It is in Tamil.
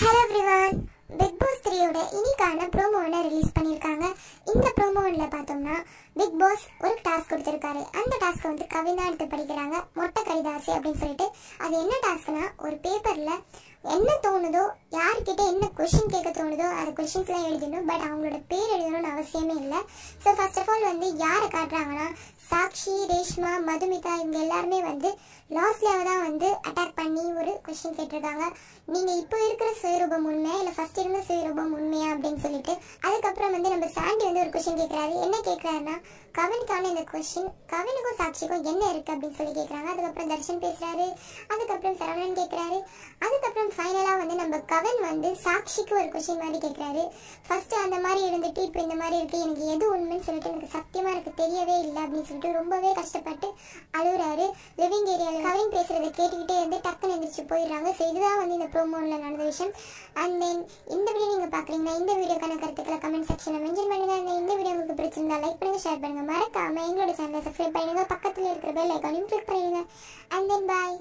ஹலோ எவ்ரிவான் பிக் பாஸ் த்ரீயோட இனிக்கான ப்ரோமோ ஒன்று ரிலீஸ் பண்ணியிருக்காங்க. இந்த ப்ரோமோ ஒன்றில் பார்த்தோம்னா பிக் பாஸ் ஒரு டாஸ்க் கொடுத்துருக்காரு. அந்த டாஸ்க்கை வந்து கவிதா எடுத்து படிக்கிறாங்க. மொட்டை கடிதாசி அப்படின்னு சொல்லிட்டு. அது என்ன டாஸ்க்னா ஒரு பேப்பரில் என்ன தோணுதோ யார்கிட்ட என்ன கொஷின் கேட்க தோணுதோ அந்த கொஷின்ஸ்லாம் எழுதணும் பட் அவங்களோட பேர் அவசியமே இல்லை. ஸோ ஃபர்ஸ்ட் ஆஃப் ஆல் வந்து யாரை காட்டுறாங்கன்னா சாக்ஷி ரேஷ்மா மதுமிதா இவங்க எல்லாருமே வந்து லாஸ்ட்ல தான் வந்து அட்டாக் பண்ணி ஒரு கொஸ்டின் கேட்டிருக்காங்க. நீங்க இப்போ இருக்கிற சுயரூபம் உண்மையா? இல்லை ஃபர்ஸ்ட் இருந்த சுயரூபம் உண்மையா? அப்படின்னு சொல்லிட்டு அதுக்கப்புறம் வந்து நம்ம சாண்டி வந்து ஒரு கொஸ்டின் கேட்குறாரு என்ன கேட்கறாருன்னா கவினுக்கான இந்த கொஸ்டின் கவினுக்கும் சாட்சிக்கும் என்ன இருக்கு அப்படின்னு சொல்லி கேட்குறாங்க அதுக்கப்புறம் தர்ஷன் பேசுறாரு. அதுக்கப்புறம் சரவணன் கேட்கறாரு அதுக்கப்புறம் ஃபைனல் நம்ம வந்து சாக்ஷிக்கு ஒரு கொஷின் மாதிரி கேட்குறாரு ஃபஸ்ட்டு அந்த மாதிரி இருந்துட்டு இப்போ இந்த மாதிரி இருக்குது எனக்கு எது உண்மைன்னு சொல்லிட்டு எனக்கு சத்தியமாக எனக்கு தெரியவே இல்லை அப்படின்னு சொல்லிட்டு ரொம்பவே கஷ்டப்பட்டு அழுகுறாரு. லிவிங் ஏரியாவில் கவின் பேசுகிறத கேட்டுக்கிட்டே இருந்து டக்குன்னு எந்திரிச்சு போயிடுறாங்க. ஸோ இதுதான் வந்து இந்த ப்ரோமோவில் நடந்த விஷயம். அண்ட் தென் இந்த வீடியோ நீங்கள் பார்க்குறீங்கன்னா இந்த வீடியோக்கான கருத்துக்களை கமெண்ட் செக்ஷனில் மென்ஷன் பண்ணுங்கள் இந்த வீடியோ உங்களுக்கு பிடிச்சிருந்தா லைக் பண்ணுங்கள் ஷேர் பண்ணுங்க. மறக்காமல் எங்களோட சேனலை சப்ஸ்கிரைப் பண்ணுங்க பக்கத்தில் இருக்கிற பெல் ஐக்கானையும் கிளிக் பண்ணிடுங்க. And then bye